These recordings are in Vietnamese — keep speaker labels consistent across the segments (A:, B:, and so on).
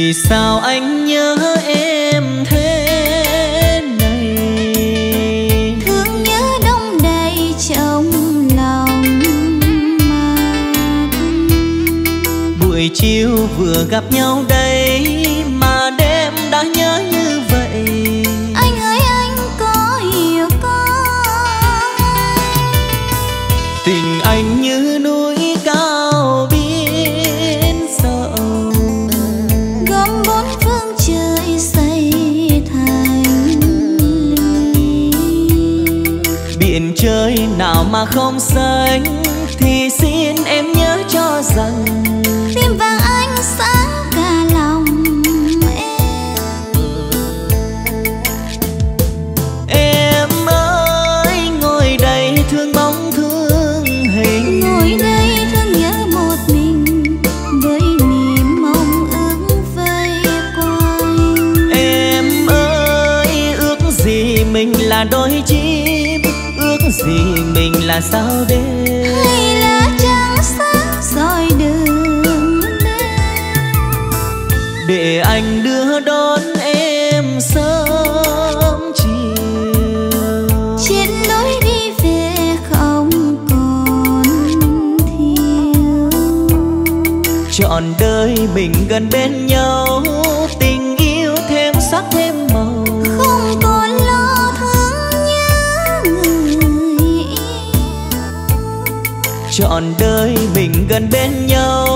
A: vì sao anh nhớ em thế này?
B: Thương nhớ đông đầy trong lòng mà.
A: Buổi chiều vừa gặp nhau đây sao đêm
B: hay là trăng sáng soi đường
A: để anh đưa đón em sớm chiều.
B: Trên lối đi về không còn thiếu.
A: Chọn đời mình gần bên nhau trọn đời mình gần bên nhau.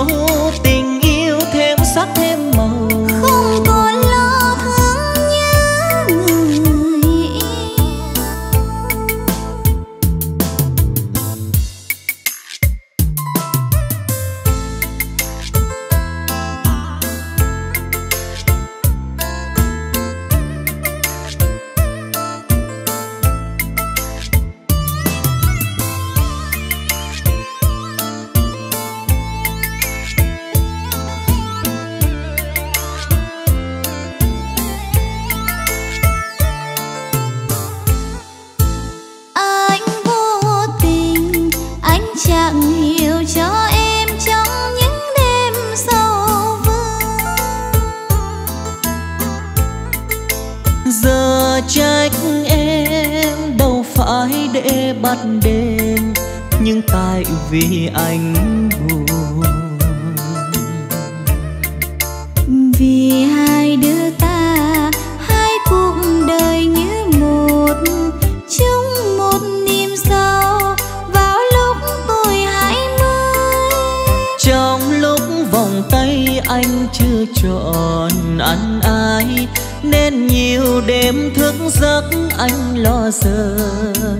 A: chọn ăn ai nên nhiều đêm thức giấc anh lo
B: sợ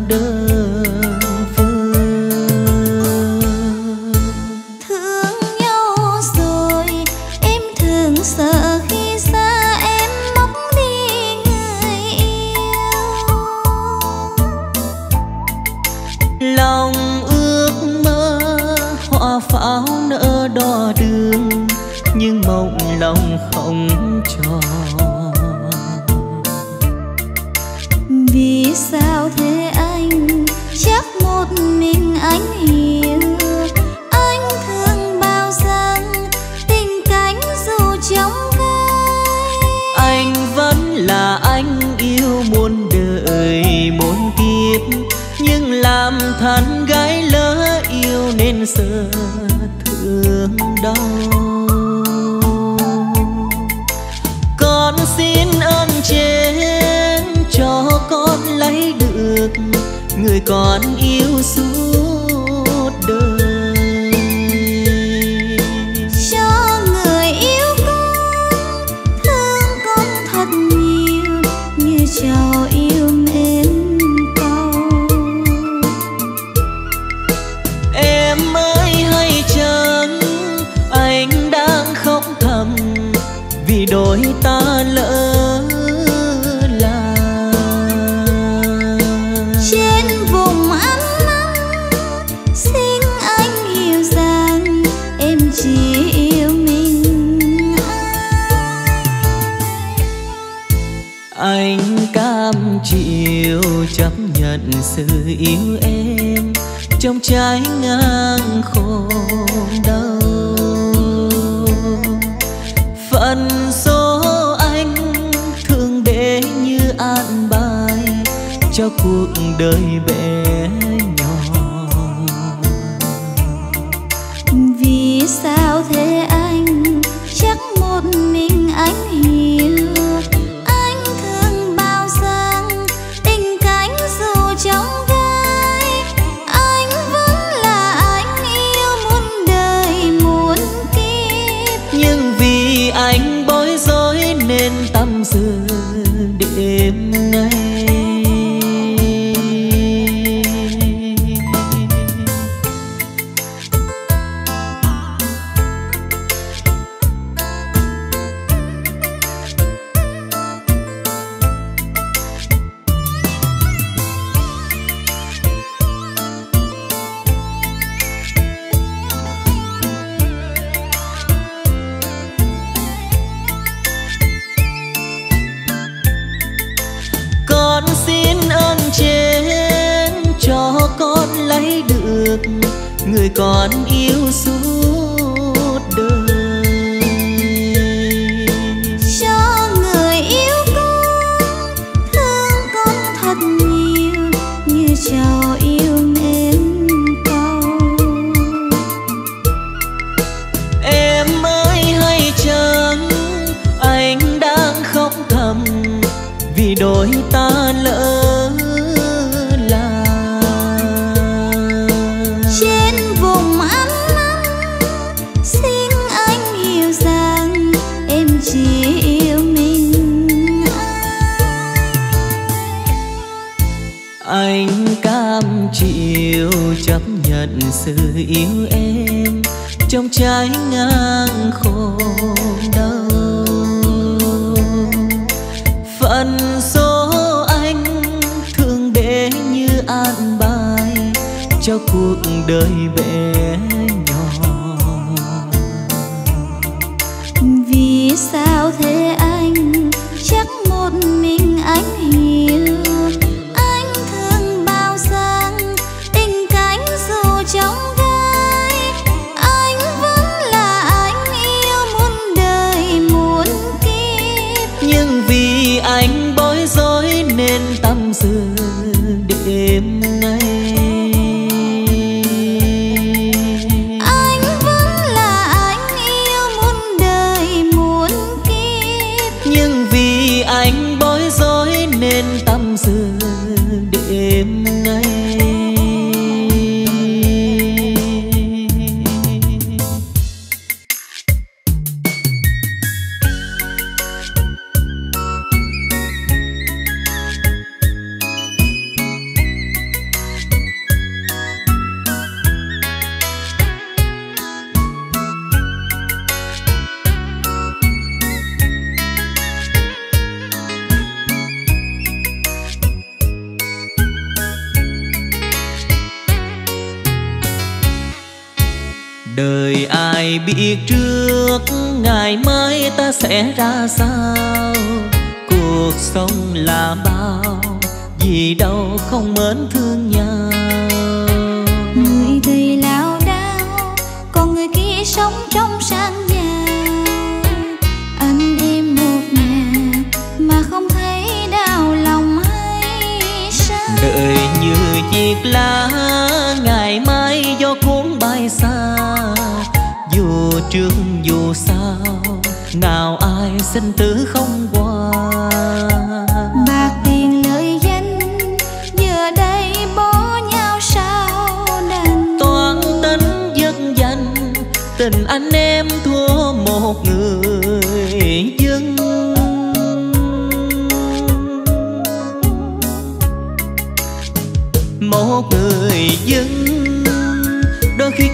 A: đơn đời bé.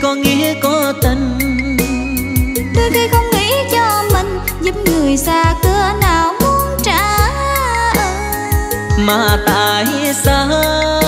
A: có nghĩa có tình.
B: Đôi khi không nghĩ cho mình Giúp người xa cửa nào muốn trả
A: Mà tại sao?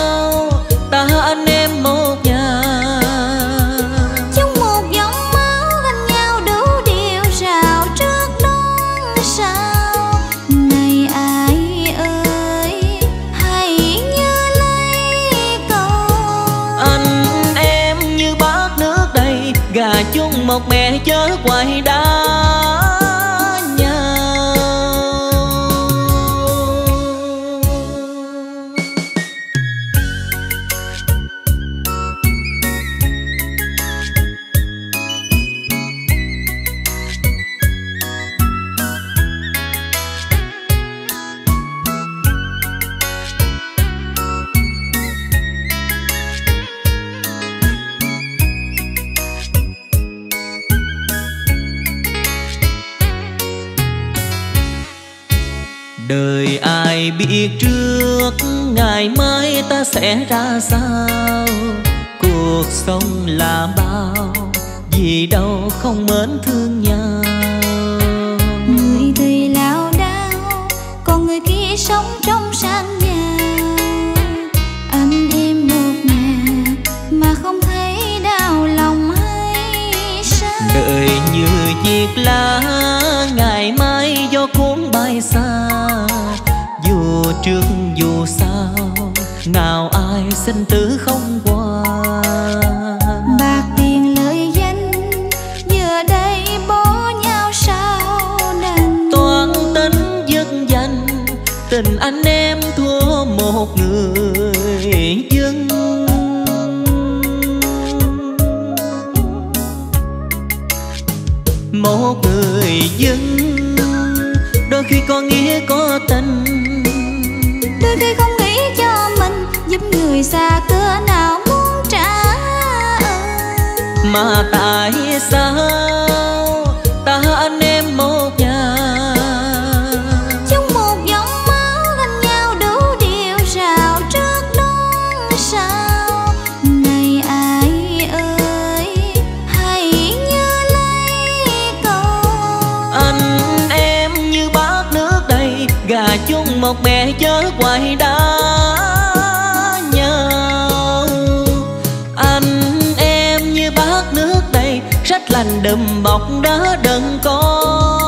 A: đừng có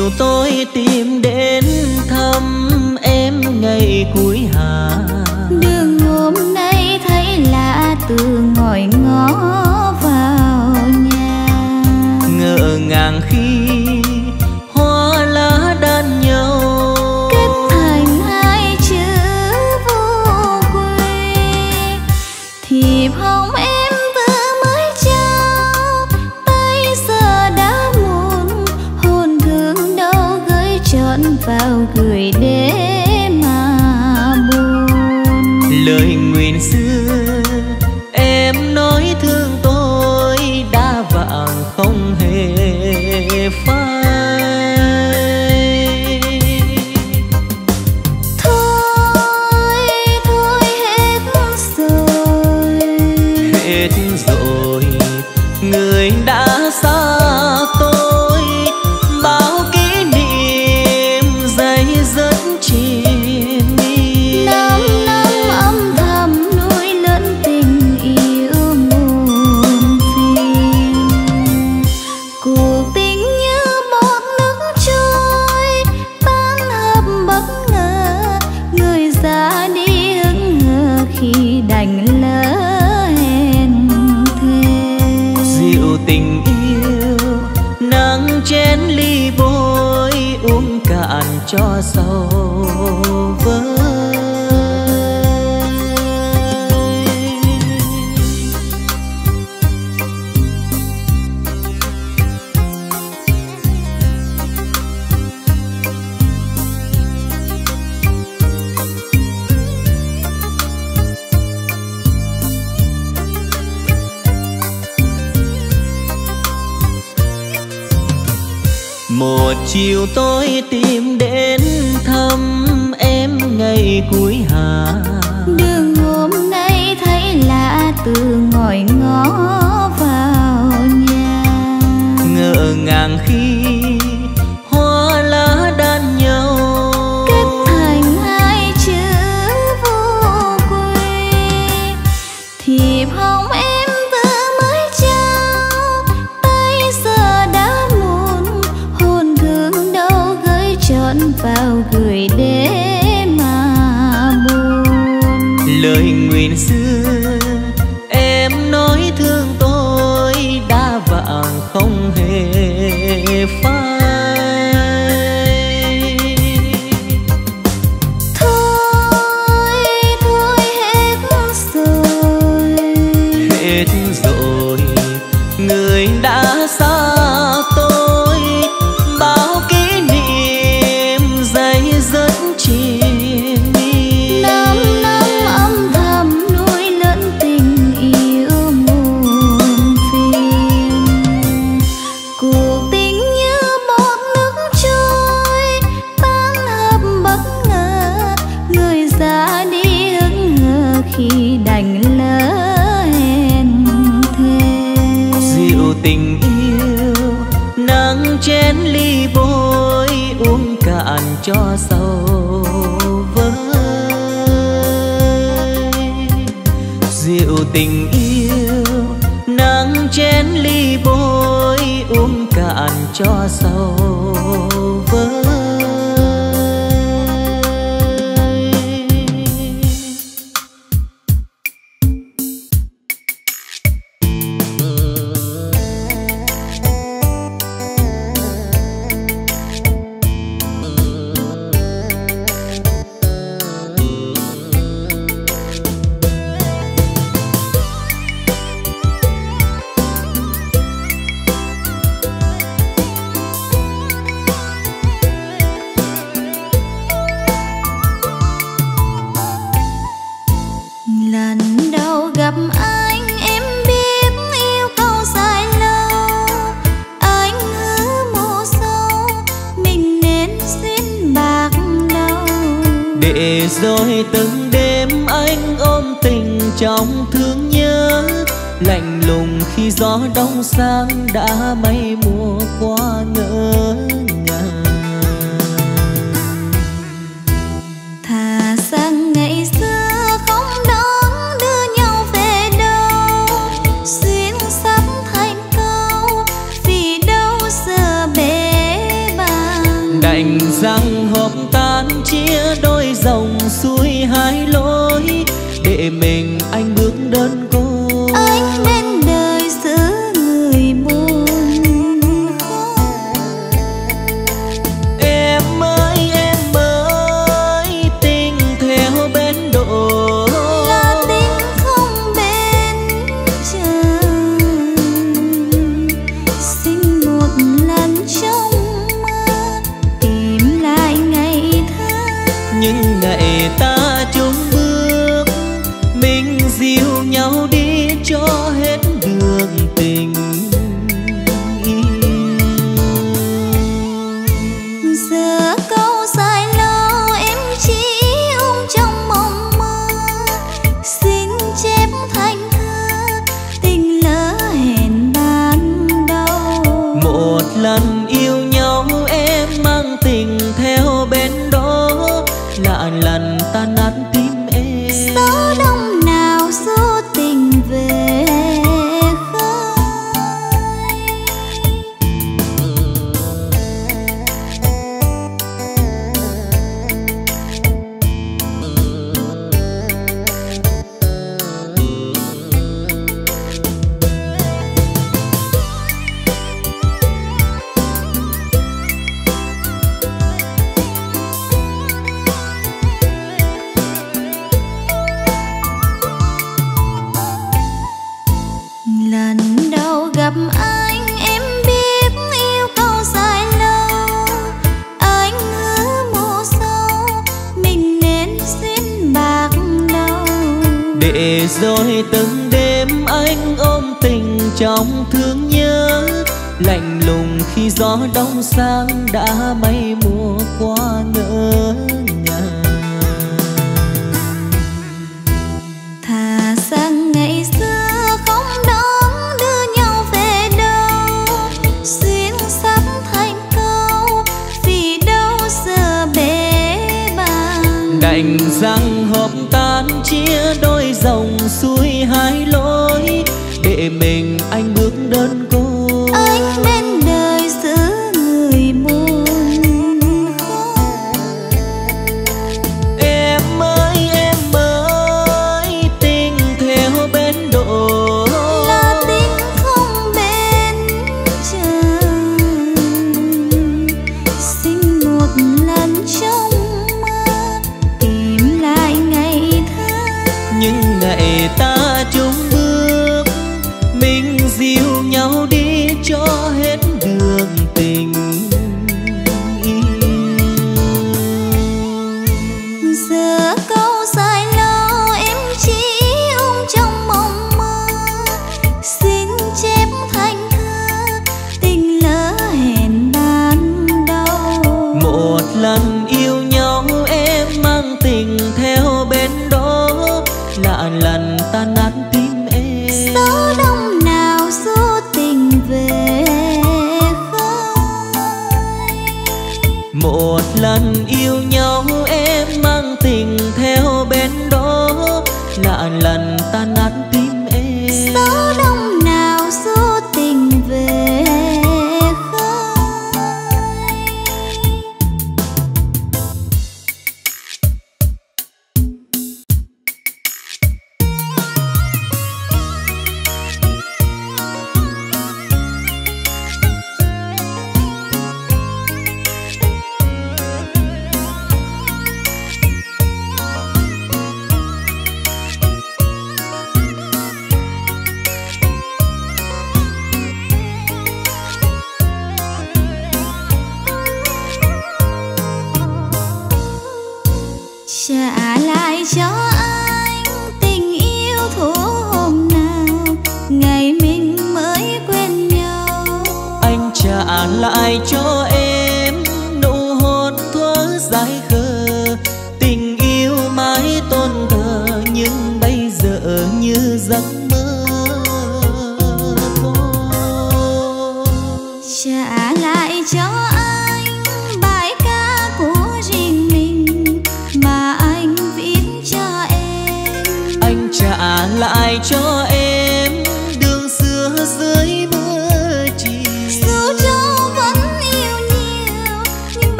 A: 音
B: queen.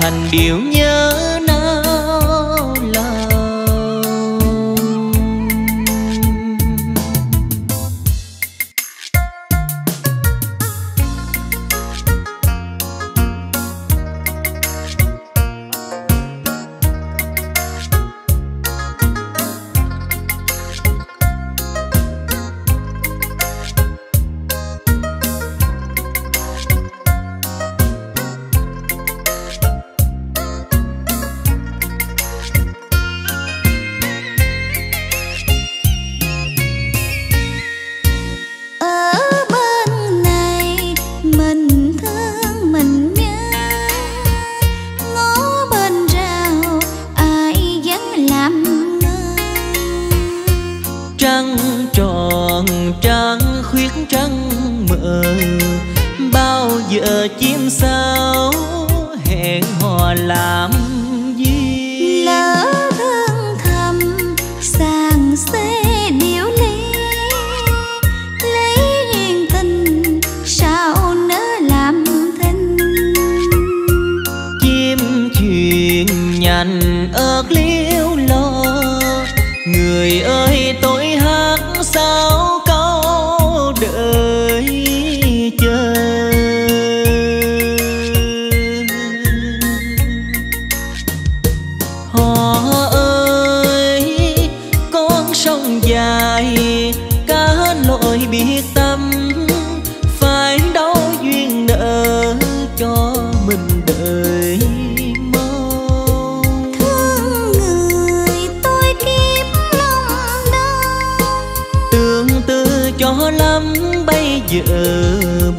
B: thành điệu nhé. mình đời mong. Thương
A: người tôi kiếp lòng đau. Tương tư cho
B: lắm bây giờ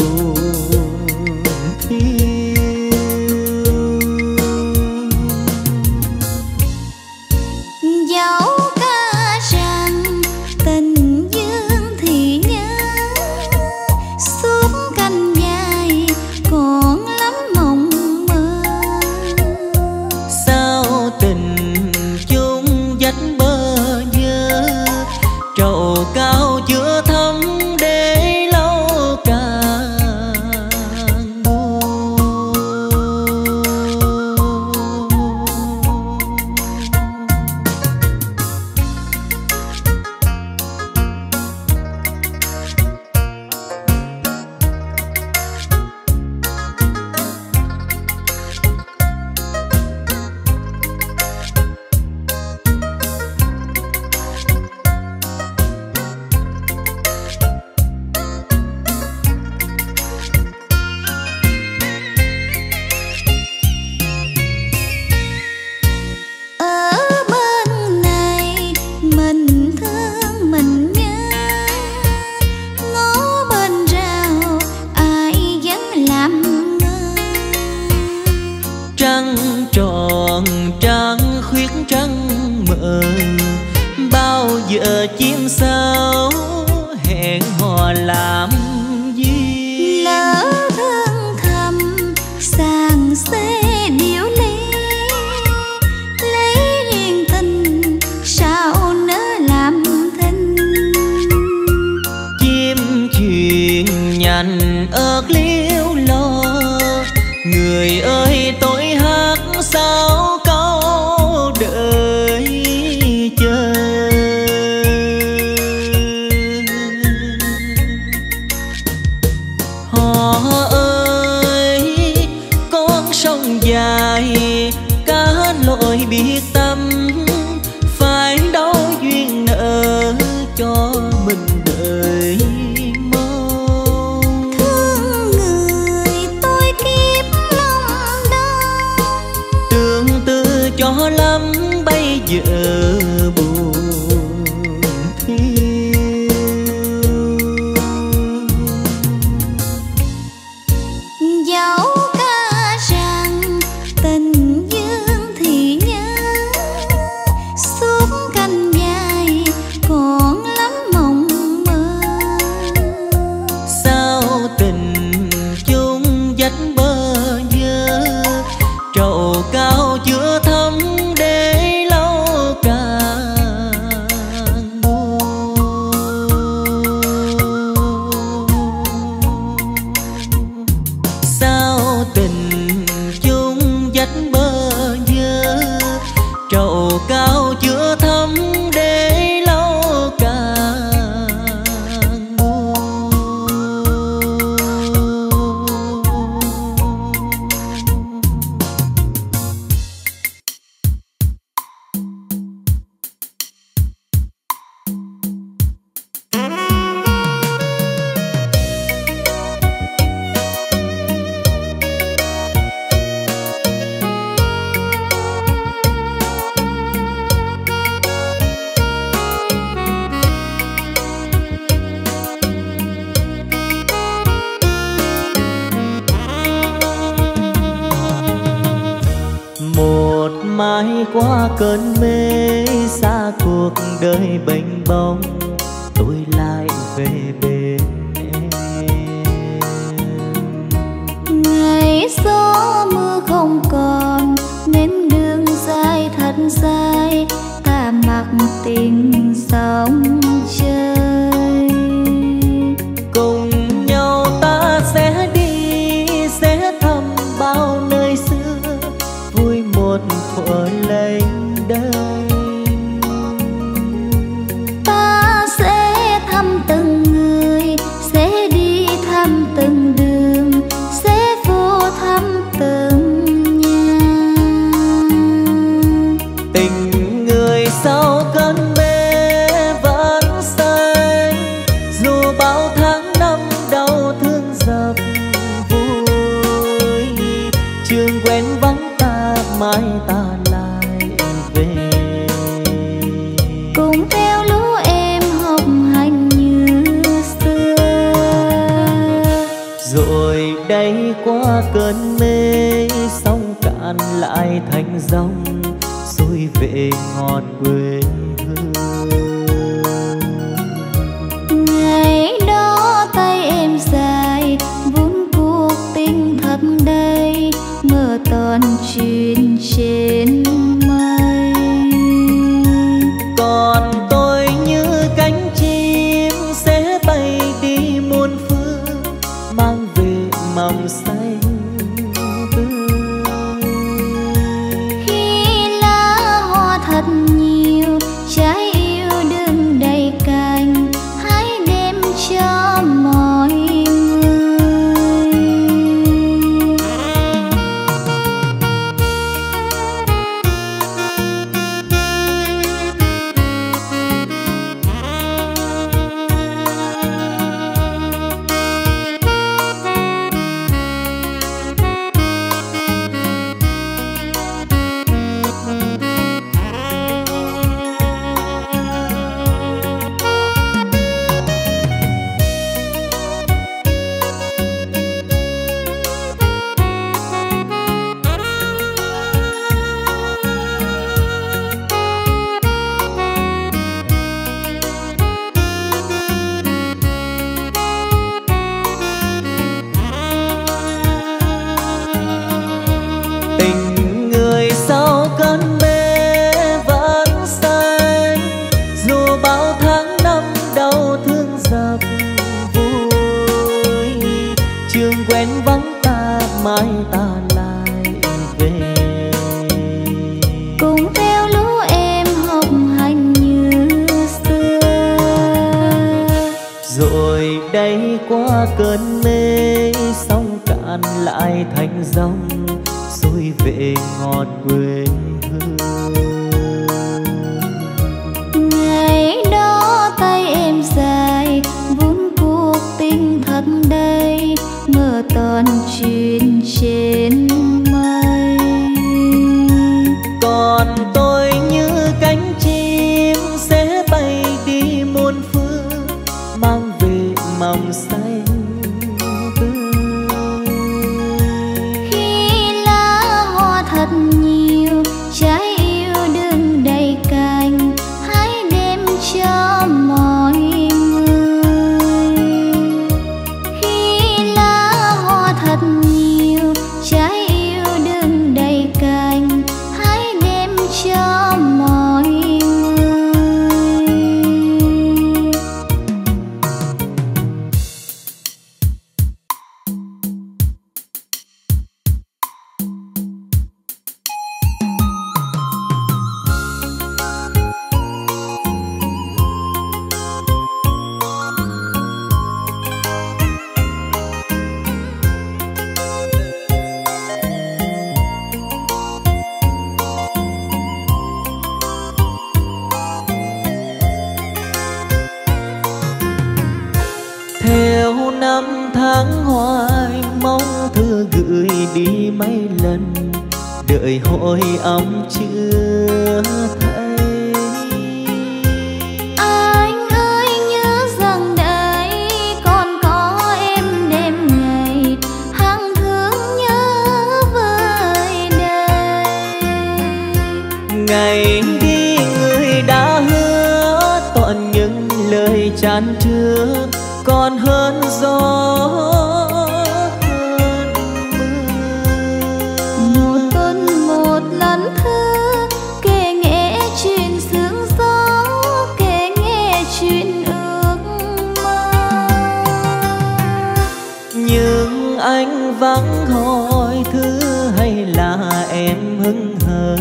A: thứ hay là em
B: hứng hờ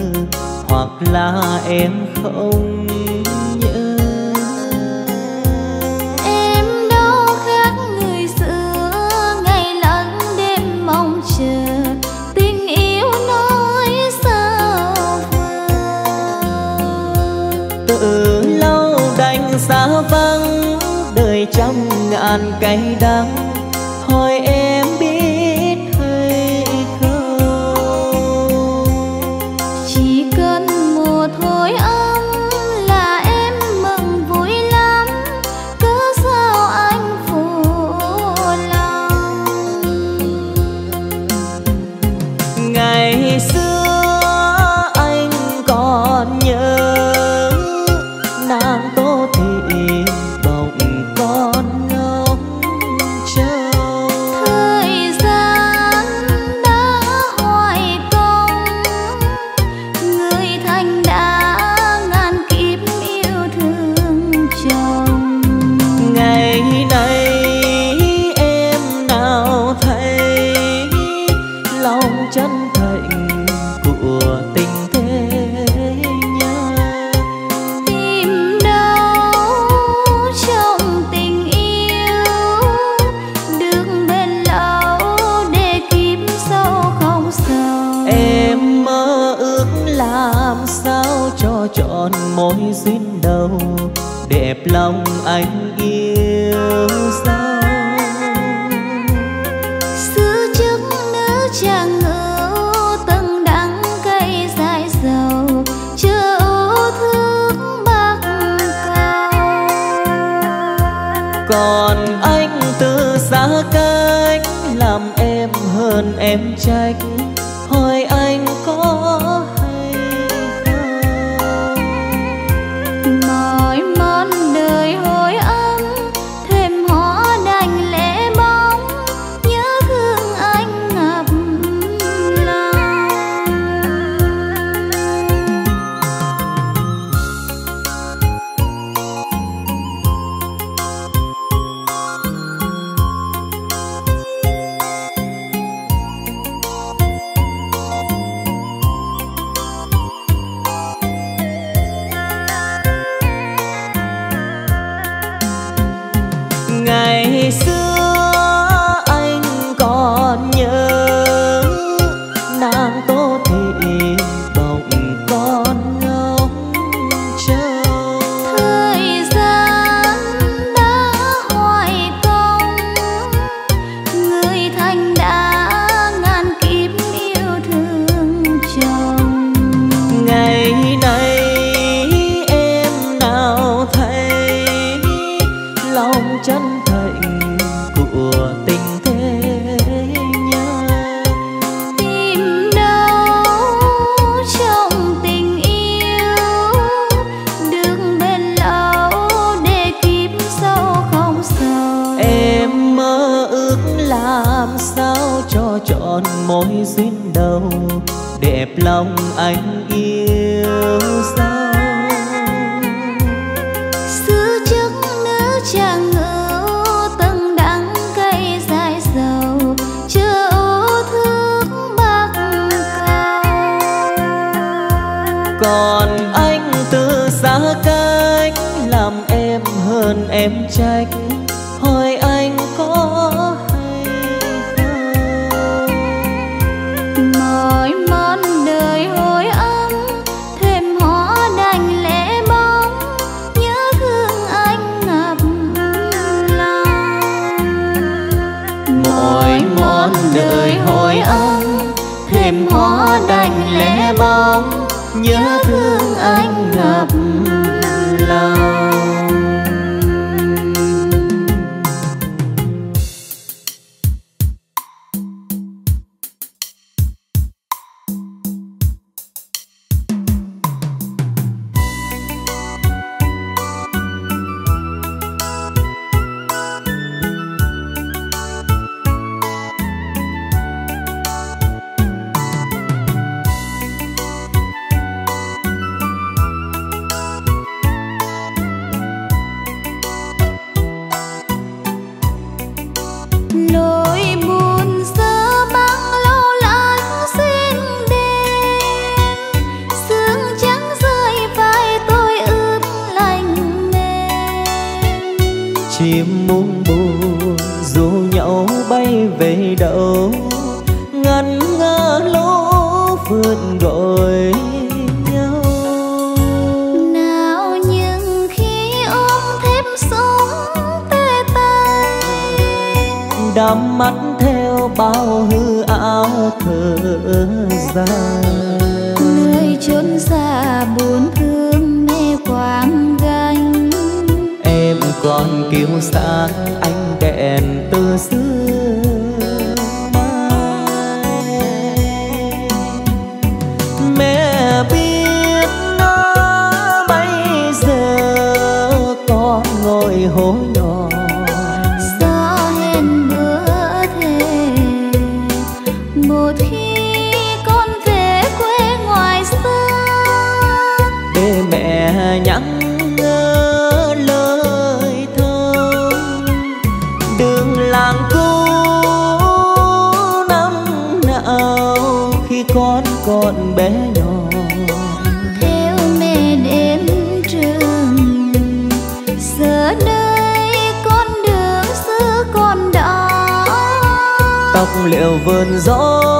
B: hoặc là em không nhớ? Em đâu khác người xưa ngày
A: lẫn đêm mong chờ tình yêu
B: nói sao vờ lâu
A: đành
B: xa vắng đời
A: trăm ngàn
B: cay đắng. không chân thành của
A: tình
B: thế nhân. Tìm đâu trong
A: tình
B: yêu
A: đứng bên lâu
B: để
A: kiếm sâu không sầu em mơ ước làm
B: sao
A: cho
B: trọn mối duyên đầu đẹp lòng anh yêu
A: trách vườn gió.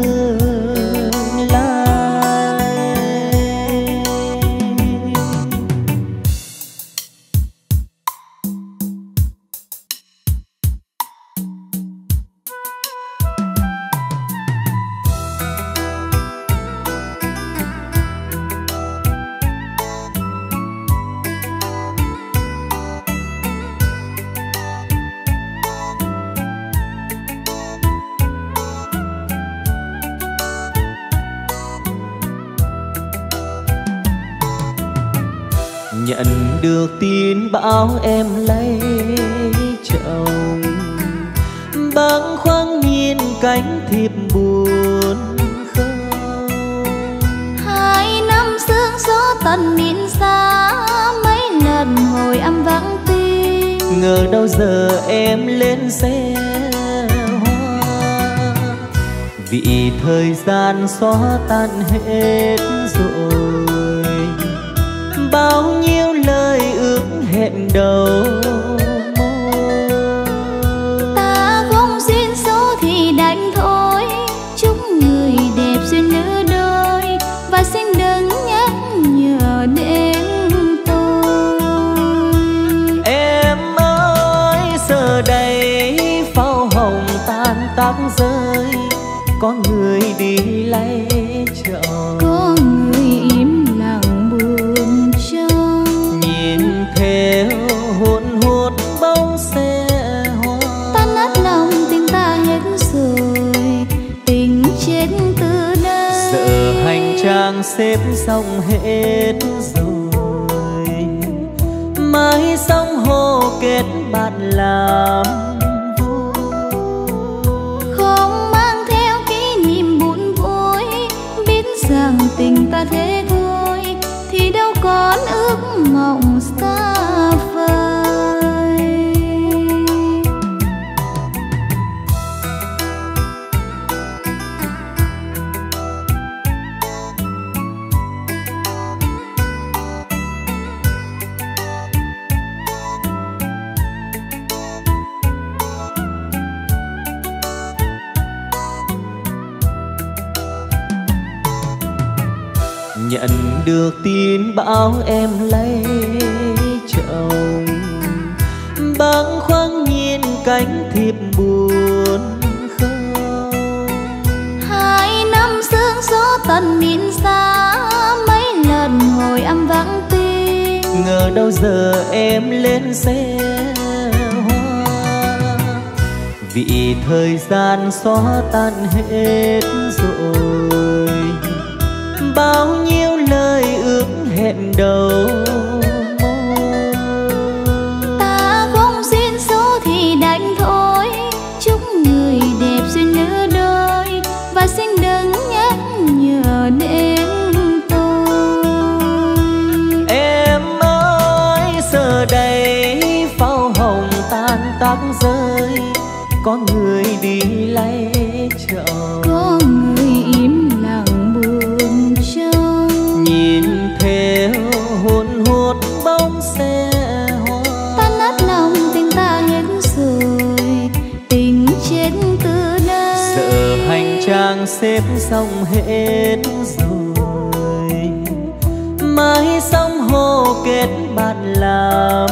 A: nhận được tin bảo em lấy chồng. Băng khoáng nhìn cánh thiệp buồn không
B: hai năm sương gió tận miền xa mấy lần hồi âm vắng tin
A: ngờ đâu giờ em lên xe hoa. Vì thời gian xóa tan hết rồi bao nhiêu hẹn đầu
B: ta không duyên số thì đành thôi. Chúc người đẹp duyên nữ đôi và xin đừng nhắc nhở đến tôi.
A: Em ơi giờ đây pháo hồng tan tác rơi có người đi lấy chợ xong hết rồi. Mai xong hồ kết bạn làm.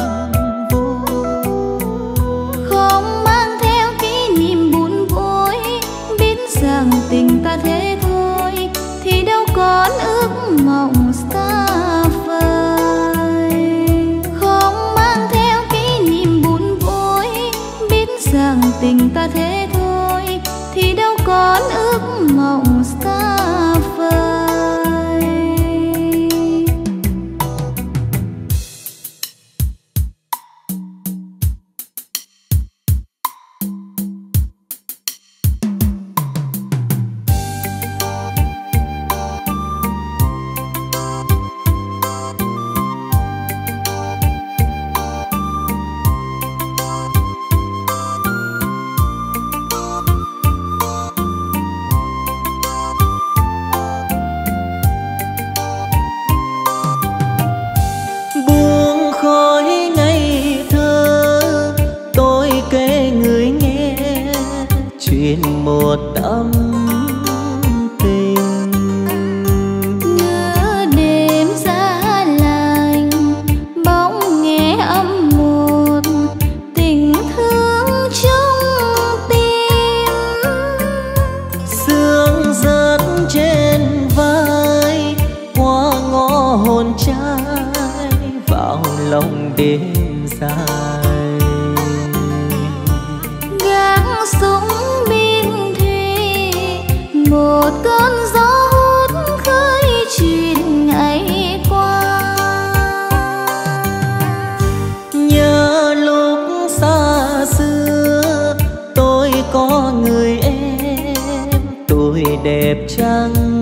A: đẹp
B: trăng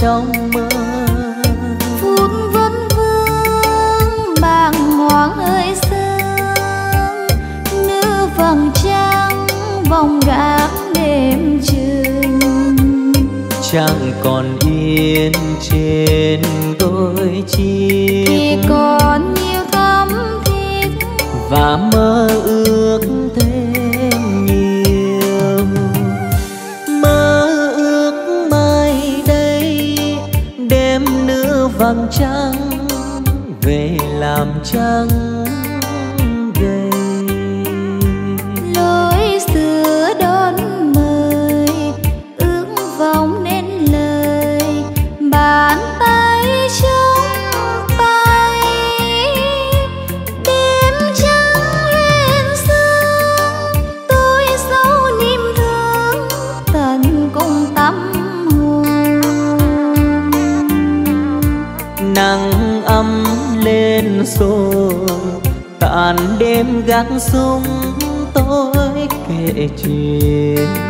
A: trong mơ.
B: Phút vẫn vương bàng hoàng ơi sớm. Nữ vầng trăng vòng gác đêm trường,
A: chẳng còn yên trên đôi chi trăng.
B: nhạc sung tôi
A: kể chuyện.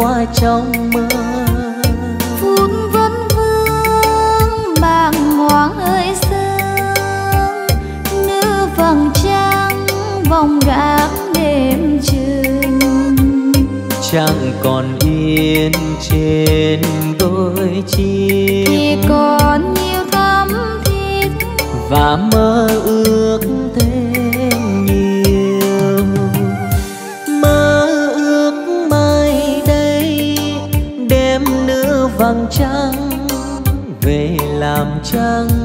A: qua trong mơ.
B: Phút vẫn vương bàng hoàng ơi sương nữ vầng trăng vòng gác đêm trường.
A: Chẳng còn yên trên đôi chi,
B: chỉ còn nhiều thắm thiết
A: và mơ ước trăng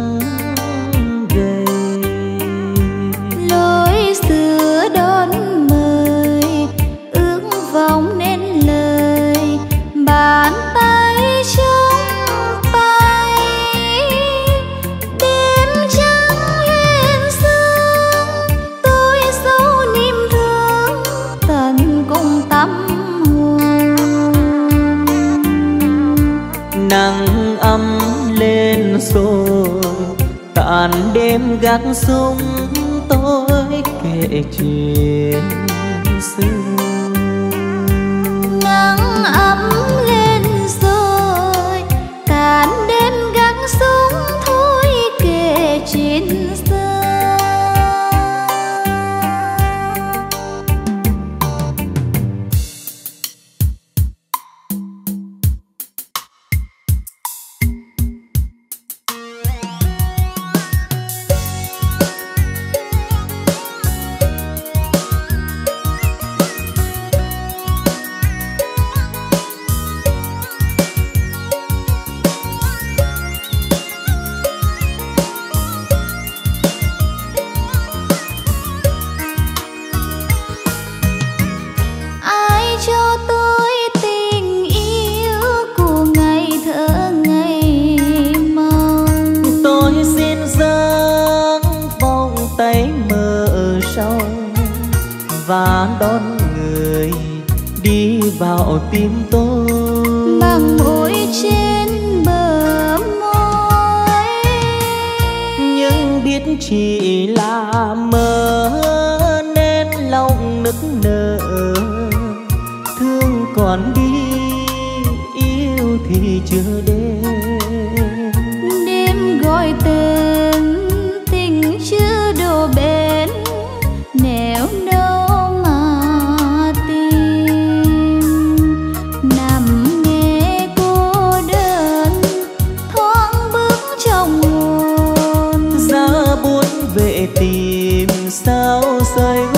B: nhạc sung tôi
A: kể chuyện xưa.
B: Nắng ấm sao rời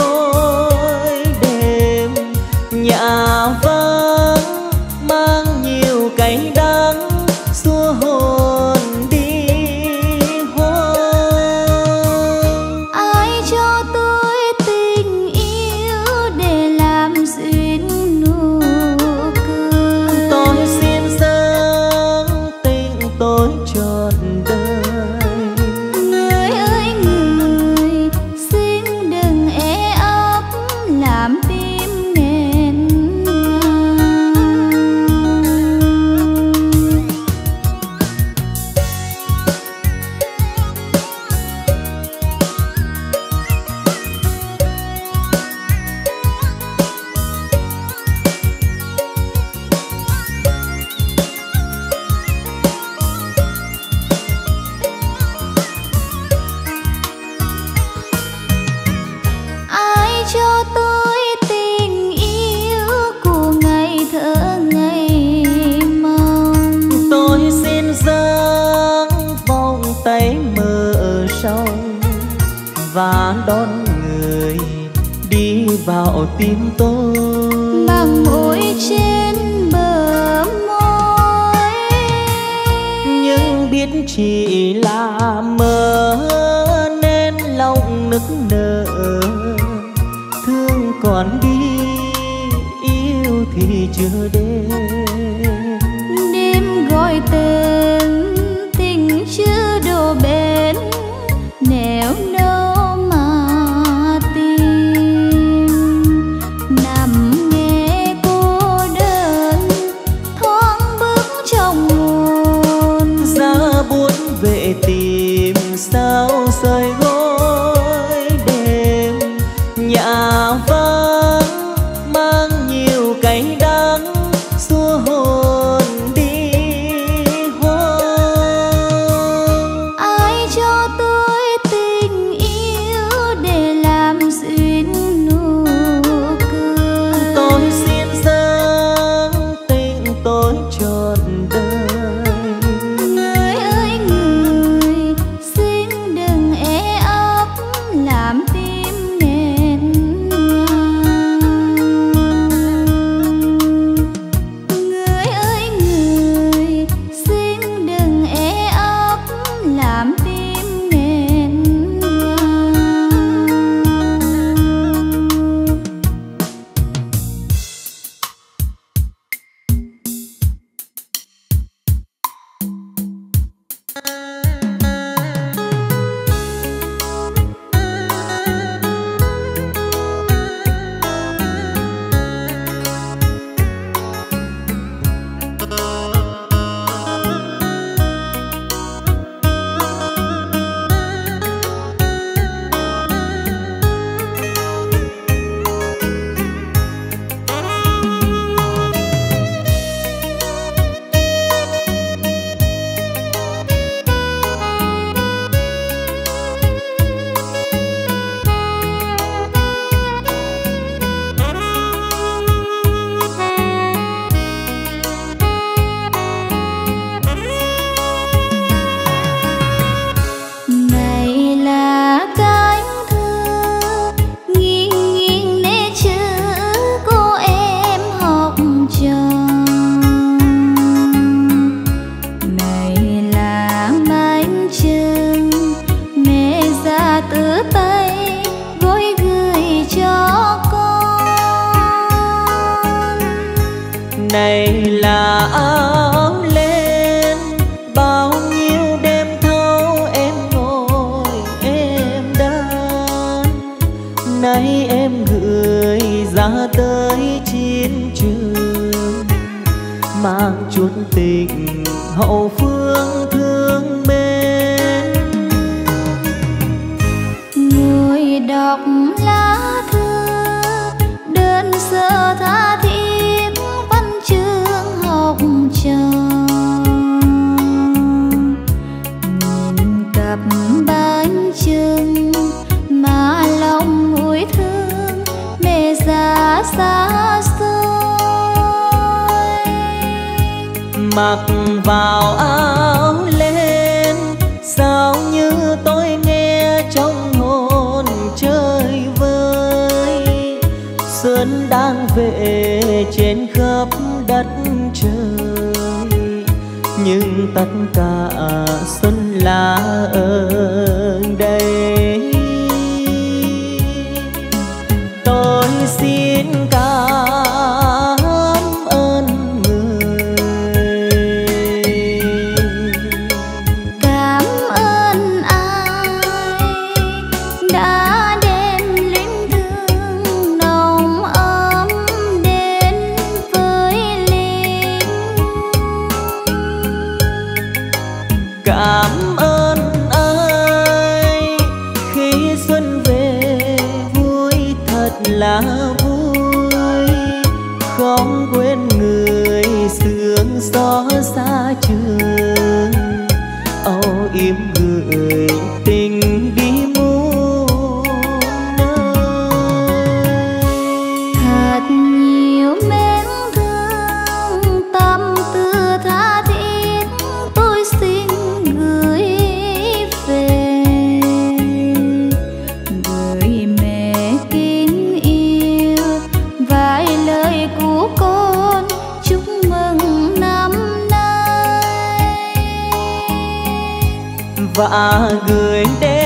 B: và
C: gửi
A: đến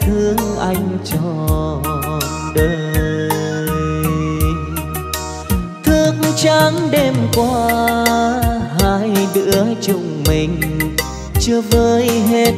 A: thương
D: anh
A: trọn đời. Thức trắng đêm qua, hai đứa chúng mình chưa vơi hết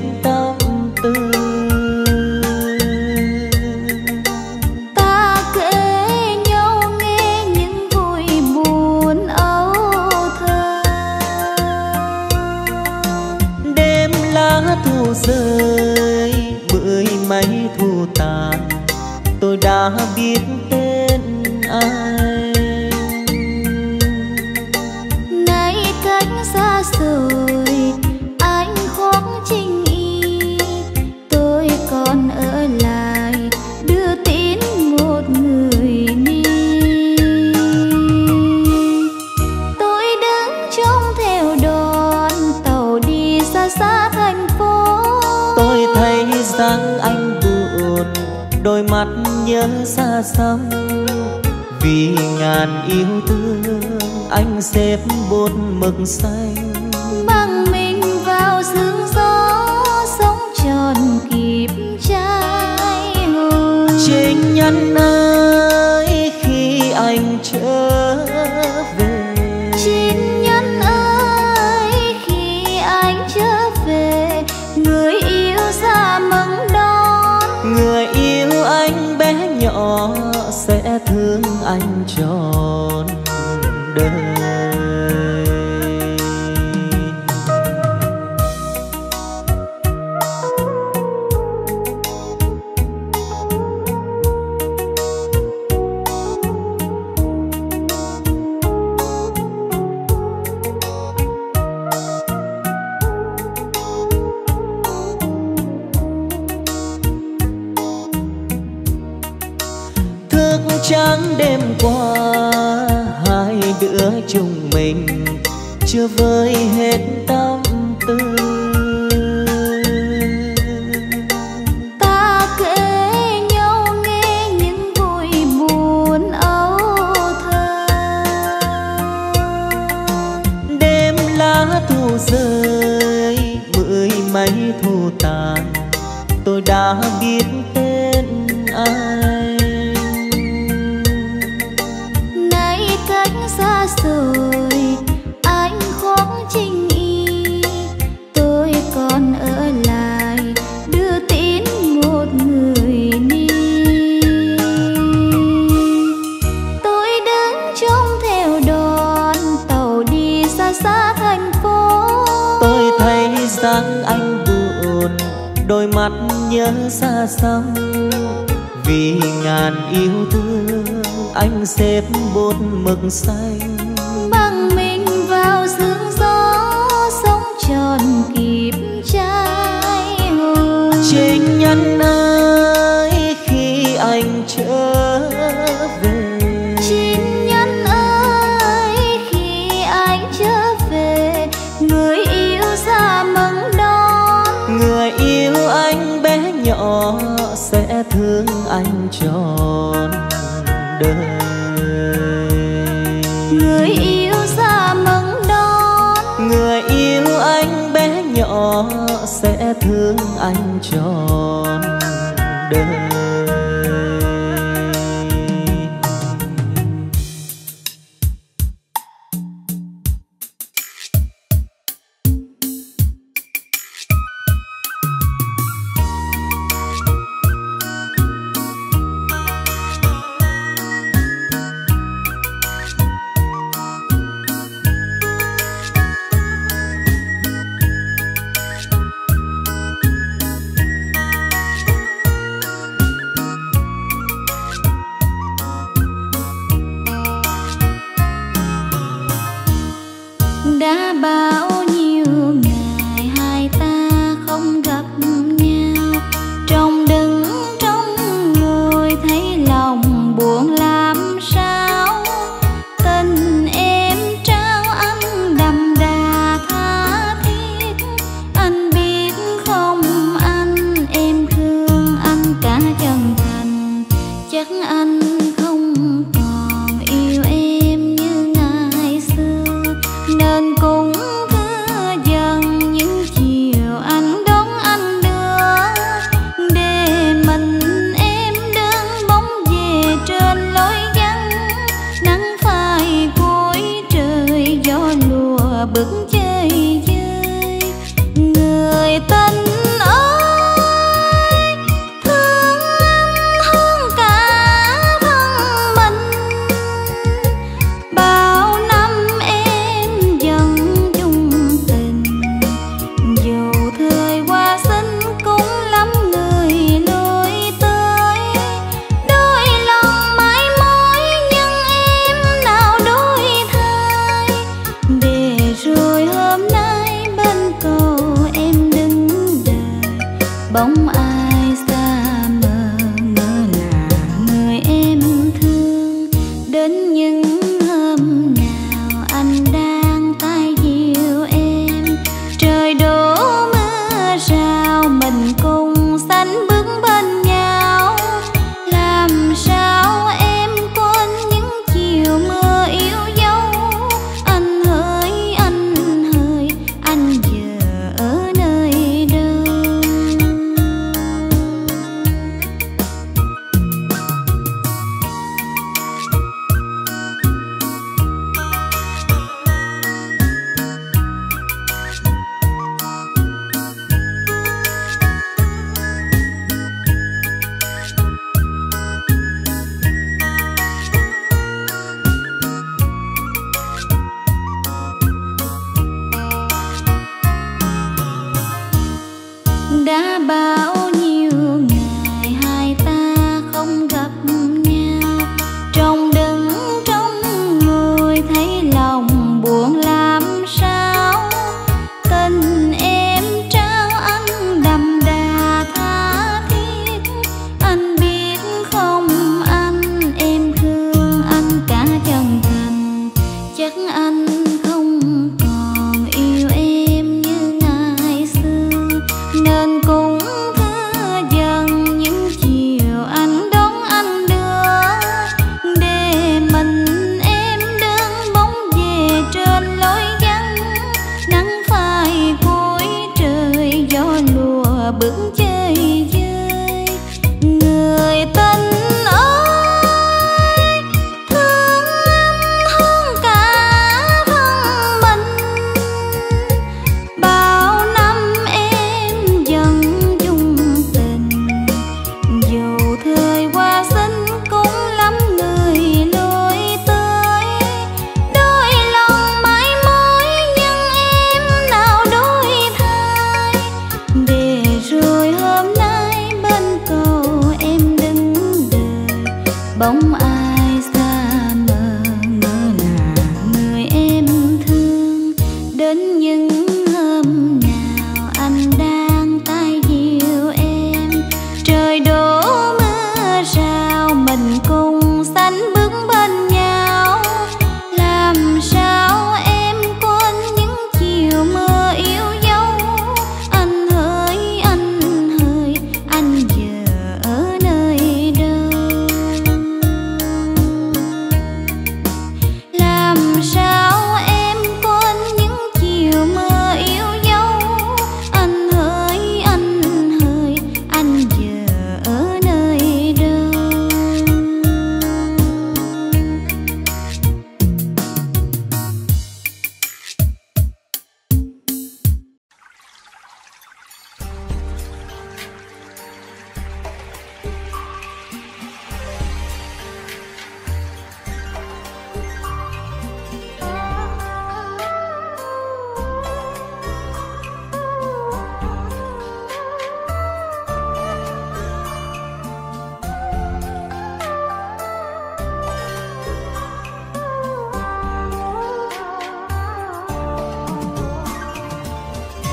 A: ngàn yêu thương anh xếp bột mực xanh.